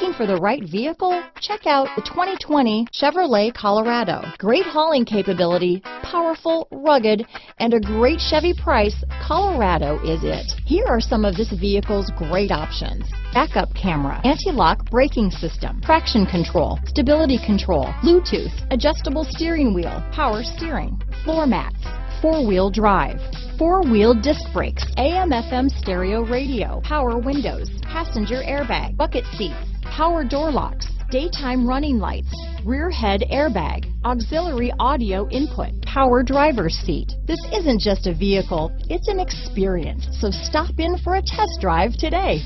Looking for the right vehicle? Check out the 2020 Chevrolet Colorado. Great hauling capability, powerful, rugged, and a great Chevy price, Colorado is it. Here are some of this vehicle's great options. Backup camera, anti-lock braking system, traction control, stability control, Bluetooth, adjustable steering wheel, power steering, floor mats, four-wheel drive, four-wheel disc brakes, AM FM stereo radio, power windows, passenger airbag, bucket seats, power door locks, daytime running lights, rear head airbag, auxiliary audio input, power driver's seat. This isn't just a vehicle, it's an experience. So stop in for a test drive today.